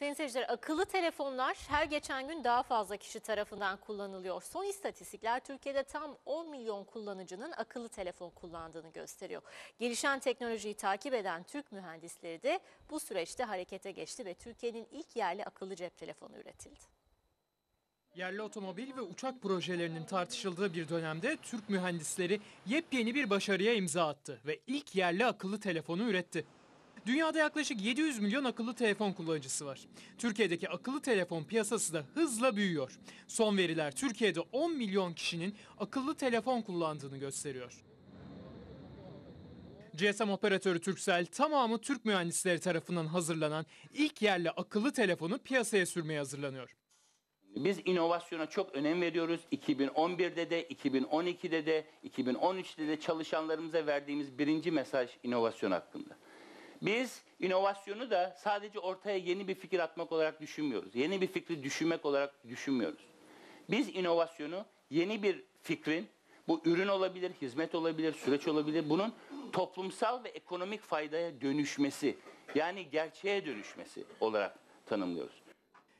Sayın seyirciler akıllı telefonlar her geçen gün daha fazla kişi tarafından kullanılıyor. Son istatistikler Türkiye'de tam 10 milyon kullanıcının akıllı telefon kullandığını gösteriyor. Gelişen teknolojiyi takip eden Türk mühendisleri de bu süreçte harekete geçti ve Türkiye'nin ilk yerli akıllı cep telefonu üretildi. Yerli otomobil ve uçak projelerinin tartışıldığı bir dönemde Türk mühendisleri yepyeni bir başarıya imza attı ve ilk yerli akıllı telefonu üretti. Dünyada yaklaşık 700 milyon akıllı telefon kullanıcısı var. Türkiye'deki akıllı telefon piyasası da hızla büyüyor. Son veriler Türkiye'de 10 milyon kişinin akıllı telefon kullandığını gösteriyor. GSM operatörü Turkcell tamamı Türk mühendisleri tarafından hazırlanan ilk yerli akıllı telefonu piyasaya sürmeye hazırlanıyor. Biz inovasyona çok önem veriyoruz. 2011'de de, 2012'de de, 2013'te de çalışanlarımıza verdiğimiz birinci mesaj inovasyon hakkında. Biz inovasyonu da sadece ortaya yeni bir fikir atmak olarak düşünmüyoruz. Yeni bir fikri düşünmek olarak düşünmüyoruz. Biz inovasyonu yeni bir fikrin, bu ürün olabilir, hizmet olabilir, süreç olabilir, bunun toplumsal ve ekonomik faydaya dönüşmesi, yani gerçeğe dönüşmesi olarak tanımlıyoruz.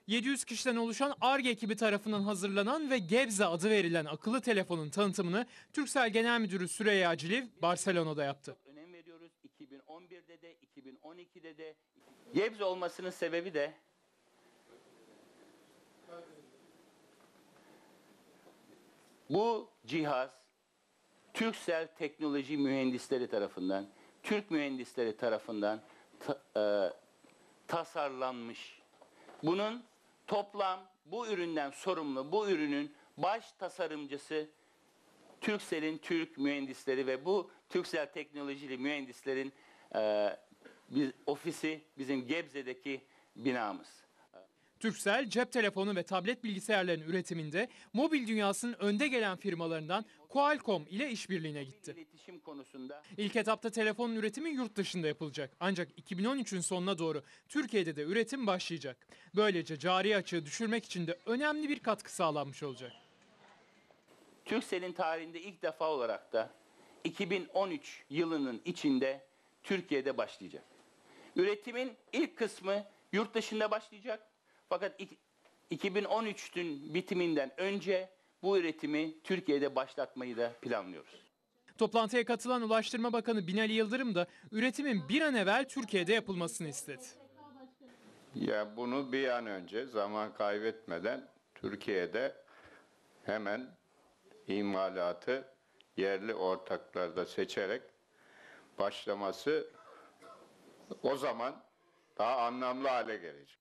700 kişiden oluşan ARGE ekibi tarafından hazırlanan ve Gebze adı verilen akıllı telefonun tanıtımını Turkcell Genel Müdürü Süreyya Ciliv Barcelona'da yaptı. önem veriyoruz. 2011'de de, 2012'de de. Gebze olmasının sebebi de bu cihaz Türksel teknoloji mühendisleri tarafından, Türk mühendisleri tarafından ta- e, tasarlanmış. Bunun toplam bu üründen sorumlu, bu ürünün baş tasarımcısı Türksel'in Türk mühendisleri ve bu Türksel teknolojili mühendislerin e, bir ofisi bizim Gebze'deki binamız. Turkcell cep telefonu ve tablet bilgisayarların üretiminde mobil dünyasının önde gelen firmalarından Qualcomm ile işbirliğine gitti. İletişim konusunda İlk etapta telefonun üretimi yurt dışında yapılacak. Ancak 2013'ün sonuna doğru Türkiye'de de üretim başlayacak. Böylece cari açığı düşürmek için de önemli bir katkı sağlanmış olacak. Türksel'in tarihinde ilk defa olarak da 2013 yılının içinde Türkiye'de başlayacak. Üretimin ilk kısmı yurt dışında başlayacak. Fakat ik- 2013'ün bitiminden önce bu üretimi Türkiye'de başlatmayı da planlıyoruz. Toplantıya katılan Ulaştırma Bakanı Binali Yıldırım da üretimin bir an evvel Türkiye'de yapılmasını istedi. Ya bunu bir an önce zaman kaybetmeden Türkiye'de hemen imalatı yerli ortaklarda seçerek başlaması o zaman daha anlamlı hale gelecek.